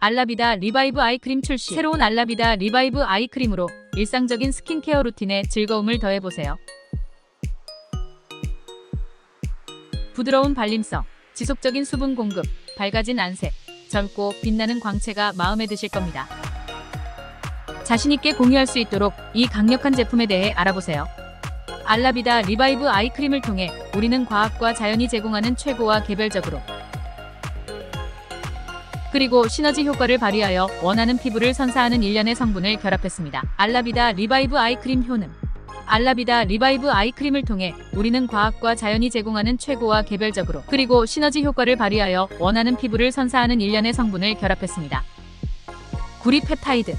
알라비다 리바이브 아이크림 출시. 새로운 알라비다 리바이브 아이크림으로 일상적인 스킨케어 루틴에 즐거움을 더해보세요. 부드러운 발림성, 지속적인 수분 공급, 밝아진 안색, 젊고 빛나는 광채가 마음에 드실 겁니다. 자신있게 공유할 수 있도록 이 강력한 제품에 대해 알아보세요. 알라비다 리바이브 아이크림을 통해 우리는 과학과 자연이 제공하는 최고와 개별적으로 그리고 시너지 효과를 발휘하여 원하는 피부를 선사하는 일련의 성분을 결합했습니다. 알라비다 리바이브 아이크림 효능 알라비다 리바이브 아이크림을 통해 우리는 과학과 자연이 제공하는 최고와 개별적으로 그리고 시너지 효과를 발휘하여 원하는 피부를 선사하는 일련의 성분을 결합했습니다. 구리 펩타이드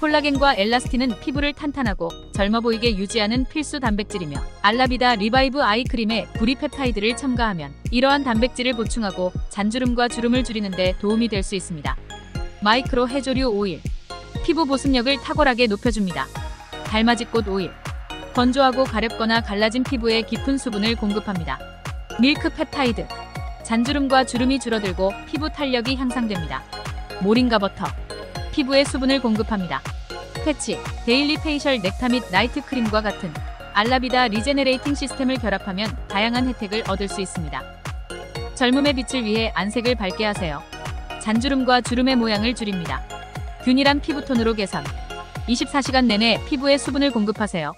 콜라겐과 엘라스틴은 피부를 탄탄하고 젊어 보이게 유지하는 필수 단백질이며 알라비다 리바이브 아이크림에 구리펩타이드를 첨가하면 이러한 단백질을 보충하고 잔주름과 주름을 줄이는 데 도움이 될 수 있습니다. 마이크로 해조류 오일 피부 보습력을 탁월하게 높여줍니다. 달맞이꽃 오일 건조하고 가렵거나 갈라진 피부에 깊은 수분을 공급합니다. 밀크 펩타이드 잔주름과 주름이 줄어들고 피부 탄력이 향상됩니다. 모링가 버터 피부에 수분을 공급합니다. 패치, Daily Facial Nectar 및 Night Cream과 같은 알라비다 Regenerating 시스템을 결합하면 다양한 혜택을 얻을 수 있습니다. 젊음의 빛을 위해 안색을 밝게 하세요. 잔주름과 주름의 모양을 줄입니다. 균일한 피부톤으로 개선. 24시간 내내 피부에 수분을 공급하세요.